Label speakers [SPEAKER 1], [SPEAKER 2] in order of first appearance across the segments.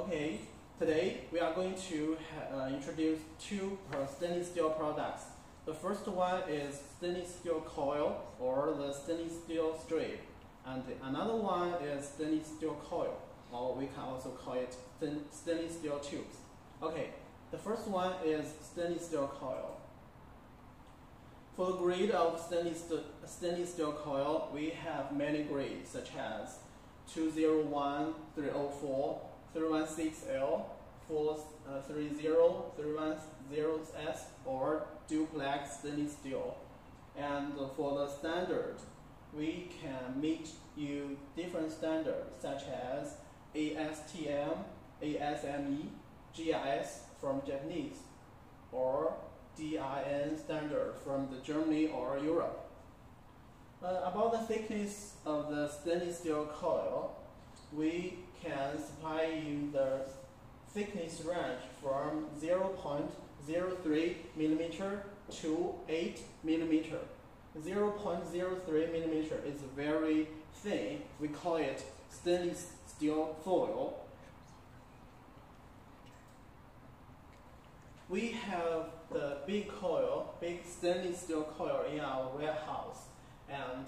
[SPEAKER 1] Okay, today we are going to uh, introduce two stainless steel products. The first one is stainless steel coil or the stainless steel strip. And another one is stainless steel coil, or we can also call it stainless steel tubes. Okay, the first one is stainless steel coil. For the grade of stainless, stainless steel coil, we have many grades such as 201, 304, 316L, 430, 310S, or duplex stainless steel. And for the standard, we can meet you different standards such as ASTM, ASME, JIS from Japanese, or DIN standard from the Germany or Europe. Uh, about the thickness of the stainless steel coil, we can supply you the thickness range from 0.03 millimeter to 8 millimeter. 0.03 millimeter is very thin. We call it stainless steel foil. We have the big coil, big stainless steel coil in our warehouse, and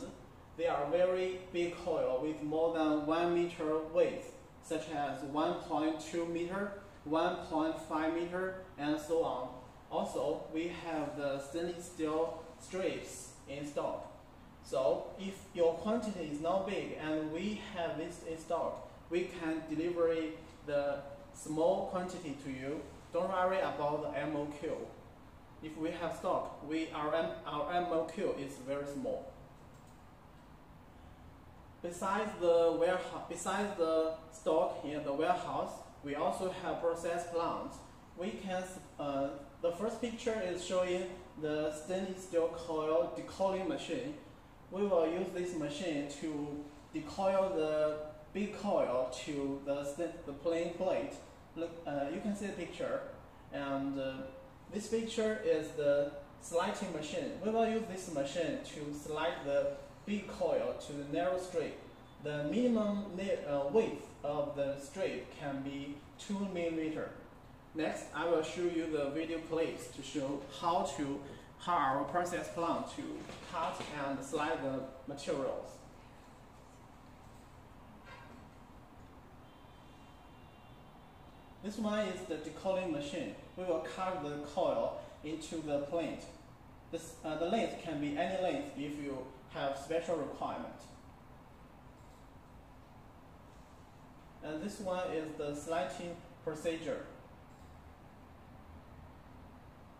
[SPEAKER 1] they are very big coil with more than 1 meter width, such as 1.2 meter, 1.5 meter, and so on. Also, we have the stainless steel strips in stock. So if your quantity is not big and we have this in stock, we can deliver the small quantity to you. Don't worry about the MOQ. If we have stock, we our, our MOQ is very small. Besides the warehouse, besides the stock in the warehouse, we also have process plants. We can uh, the first picture is showing the stainless steel coil decoiling machine. We will use this machine to decoil the big coil to the, the plain plate. Look, uh, you can see the picture. And uh, this picture is the sliding machine. We will use this machine to slide the big coil to the narrow strip. The minimum uh, width of the strip can be 2 millimeter. Next, I will show you the video clips to show how to how our process plant to cut and slide the materials. This one is the decoiling machine. We will cut the coil into the plate. This, uh, the length can be any length if you have special requirement. And this one is the sliding procedure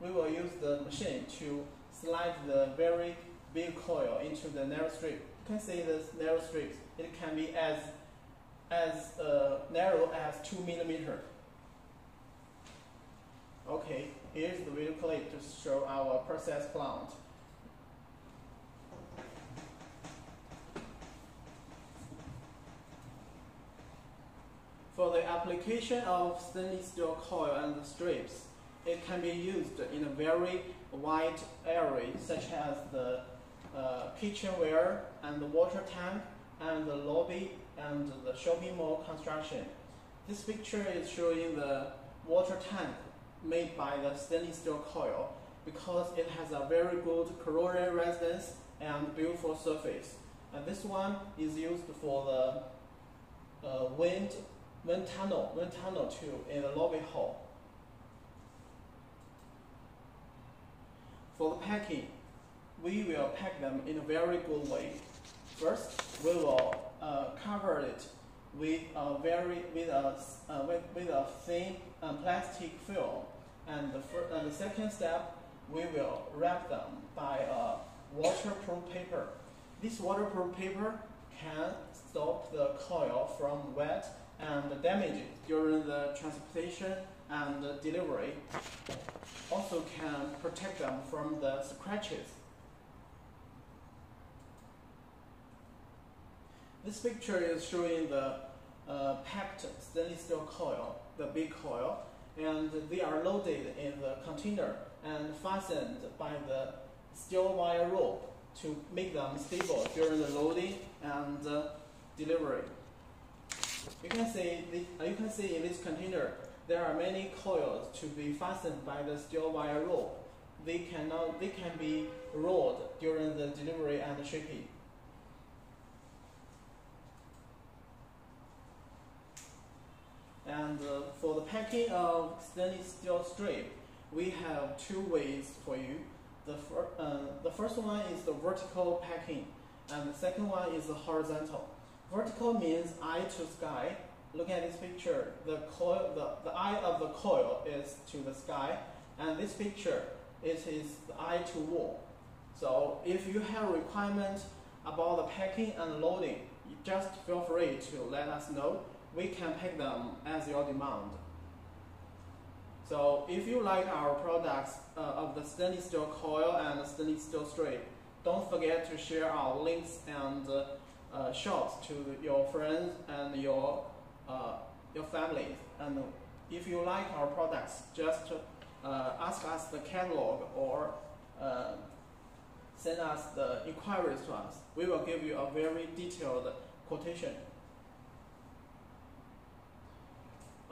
[SPEAKER 1] we will use the machine to slide the very big coil into the narrow strip. You can see this narrow strips. It can be as as uh, narrow as two millimeter. Okay, here's the video clip to show our process plant. For the application of stainless steel coil and strips, it can be used in a very wide area, such as the uh, kitchenware and the water tank and the lobby and the shopping mall construction. This picture is showing the water tank made by the stainless steel coil because it has a very good corrosion resistance and beautiful surface. And this one is used for the uh, wind, wind tunnel, wind tunnel too in the lobby hall. For the packing, we will pack them in a very good way. First, we will uh, cover it with a very with a uh, with, with a thin plastic film, and the first, uh, the second step, we will wrap them by a waterproof paper. This waterproof paper can stop the coil from wet and damage during the transportation and delivery also can protect them from the scratches. This picture is showing the uh, packed stainless steel coil, the big coil, and they are loaded in the container and fastened by the steel wire rope to make them stable during the loading and uh, delivery. You can see the, uh, you can see in this container there are many coils to be fastened by the steel wire rope. They cannot they can be rolled during the delivery and shipping. And uh, for the packing of stainless steel strip, we have two ways for you. The, fir uh, the first one is the vertical packing, and the second one is the horizontal. Vertical means eye to sky. Look at this picture. The coil, the, the eye of the coil is to the sky, and this picture it is the eye to wall. So if you have requirement about the packing and loading, just feel free to let us know. We can pick them as your demand. So if you like our products uh, of the stainless steel coil and stainless steel strip, don't forget to share our links and uh, uh, shops to your friends and your uh, your families. And if you like our products, just uh, ask us the catalog or send us the inquiries to us. We will give you a very detailed quotation.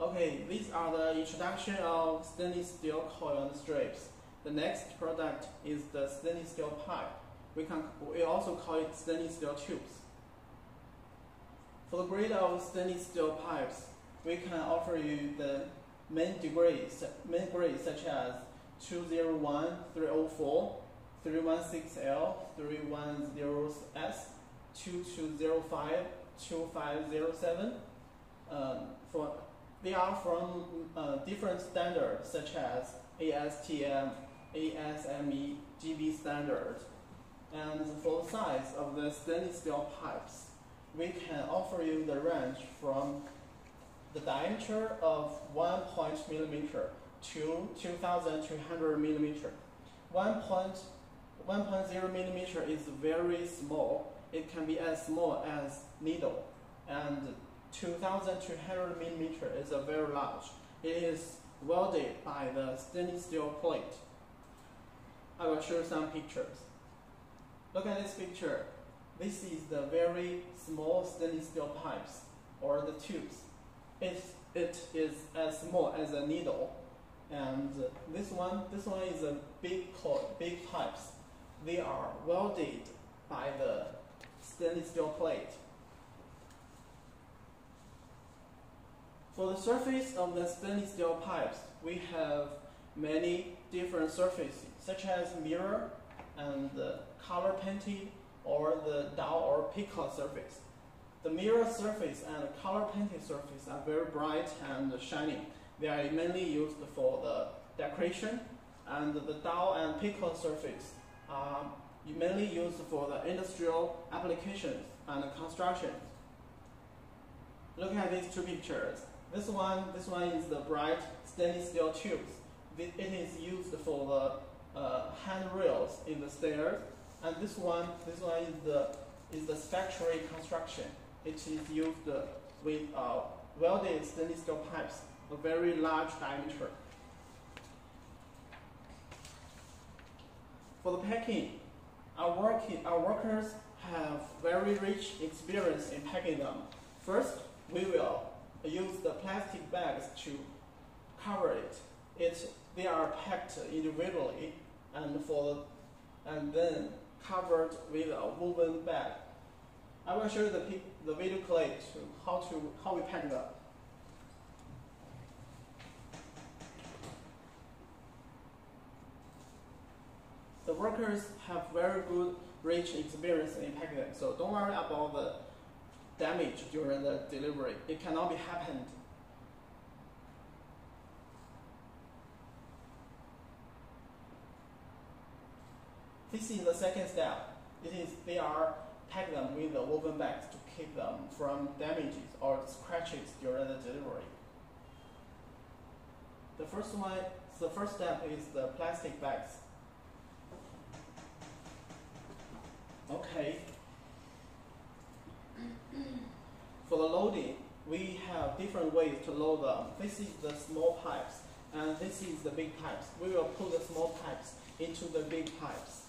[SPEAKER 1] Okay, these are the introduction of stainless steel coil and strips. The next product is the stainless steel pipe. We can we also call it stainless steel tubes. For the grade of stainless steel pipes, we can offer you the main degrees, main grades such as 201, 304, 316L, 310S, 2205, 2507. Um, for they are from uh, different standards such as ASTM, ASME, GB standards. And for the size of the stainless steel pipes, we can offer you the range from the diameter of 1 point millimeter to 2200 millimeter. 1 point, 1.0 millimeter is very small. It can be as small as needle. And 2200 millimeter is a very large. It is welded by the stainless steel plate. I will show some pictures. Look at this picture. This is the very small stainless steel pipes or the tubes. It, it is as small as a needle. And this one, this one is a big coil, big pipes. They are welded by the stainless steel plate. For the surface of the stainless steel pipes, we have many different surfaces, such as mirror and color painted or the dowel or picot surface. The mirror surface and color painted surface are very bright and shining. They are mainly used for the decoration, and the dowel and picot surface are mainly used for the industrial applications and construction. Look at these two pictures. This one, this one is the bright stainless steel tubes. It is used for the uh, handrails in the stairs, and this one, this one is the is the factory construction. It is used with uh, welded stainless steel pipes, a very large diameter. For the packing, our working our workers have very rich experience in packing them. First, we will use the plastic bags to cover it. It they are packed individually and for and then covered with a woven bag. I will show you the the video clip to how to how we pack them. The workers have very good, rich experience in packing them, so don't worry about the damage during the delivery. It cannot be happened. This is the second step. It is they are pack them with the woven bags to keep them from damages or scratches during the delivery. The first one, the first step is the plastic bags. Okay, for the loading, we have different ways to load them. This is the small pipes, and this is the big pipes. We will put the small pipes into the big pipes.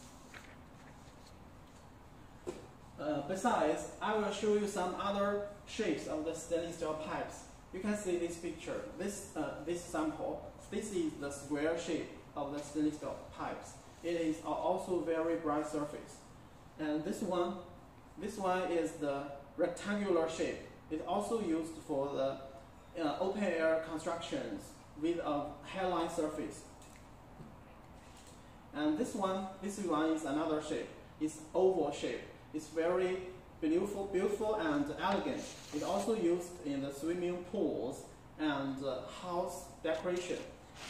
[SPEAKER 1] Uh, besides, I will show you some other shapes of the stainless steel pipes. You can see this picture, this, uh, this sample. This is the square shape of the stainless steel pipes. It is also very bright surface. And this one, this one is the rectangular shape. It's also used for the uh, open air constructions with a hairline surface. And this one, this one is another shape. It's oval shape. It's very beautiful, beautiful and elegant. It's also used in the swimming pools and uh, house decoration.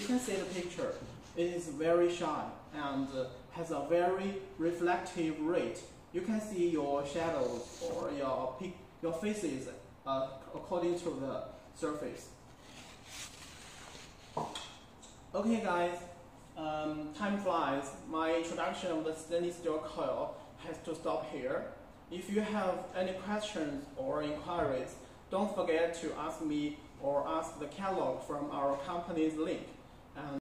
[SPEAKER 1] You can see the picture. It is very shine and uh, has a very reflective rate. You can see your shadows or your your faces uh, according to the surface. Okay, guys. Um, time flies. My introduction of the stainless steel coil has to stop here. If you have any questions or inquiries, don't forget to ask me or ask the catalog from our company's link.